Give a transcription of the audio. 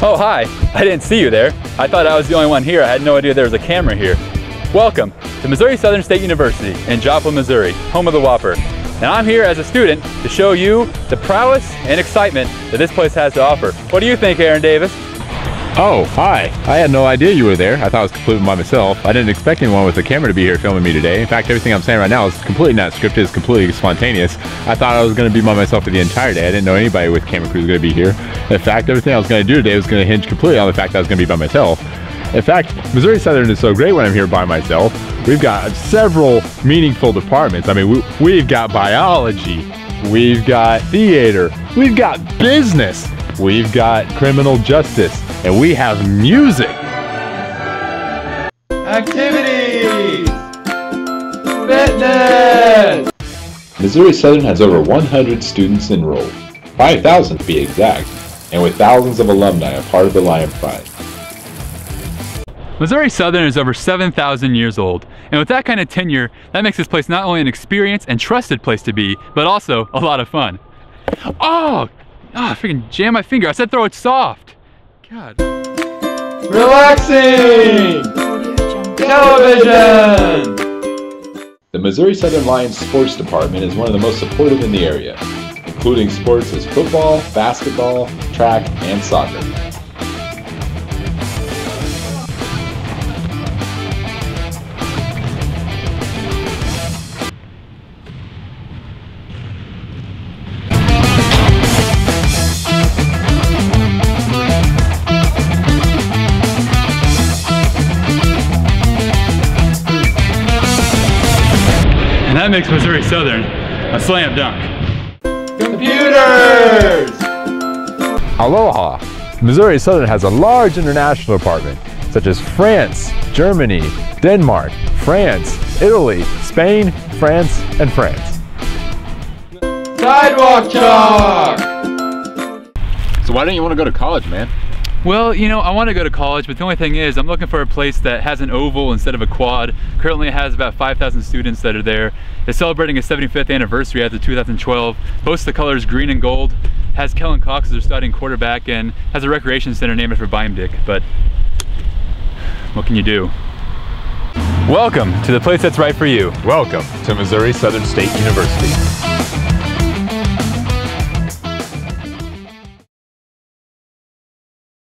Oh, hi. I didn't see you there. I thought I was the only one here. I had no idea there was a camera here. Welcome to Missouri Southern State University in Joplin, Missouri, home of the Whopper. And I'm here as a student to show you the prowess and excitement that this place has to offer. What do you think, Aaron Davis? Oh, hi. I had no idea you were there. I thought I was completely by myself. I didn't expect anyone with a camera to be here filming me today. In fact, everything I'm saying right now is completely not scripted, it's completely spontaneous. I thought I was going to be by myself for the entire day. I didn't know anybody with camera crew was going to be here. In fact, everything I was going to do today was going to hinge completely on the fact that I was going to be by myself. In fact, Missouri Southern is so great when I'm here by myself. We've got several meaningful departments. I mean, we, we've got biology, we've got theater, we've got business, we've got criminal justice, and we have music. Activities! Fitness! Missouri Southern has over 100 students enrolled, 5,000 to be exact, and with thousands of alumni a part of the Lion Pride. Missouri Southern is over 7,000 years old, and with that kind of tenure, that makes this place not only an experienced and trusted place to be, but also a lot of fun. Oh! Ah, oh, freaking jam my finger. I said throw it soft. God. Relaxing! Television! The Missouri Southern Lions Sports Department is one of the most supportive in the area, including sports as football, basketball, track, and soccer. That makes Missouri Southern a slam dunk. Computers! Aloha! Missouri Southern has a large international department, such as France, Germany, Denmark, France, Italy, Spain, France, and France. Sidewalk chalk! So why don't you want to go to college, man? Well, you know, I want to go to college, but the only thing is I'm looking for a place that has an oval instead of a quad. Currently it has about 5,000 students that are there. It's celebrating its 75th anniversary after 2012. Boasts the colors green and gold, has Kellen Cox as their starting quarterback, and has a recreation center named for Beimdiek, but what can you do? Welcome to the place that's right for you. Welcome to Missouri Southern State University.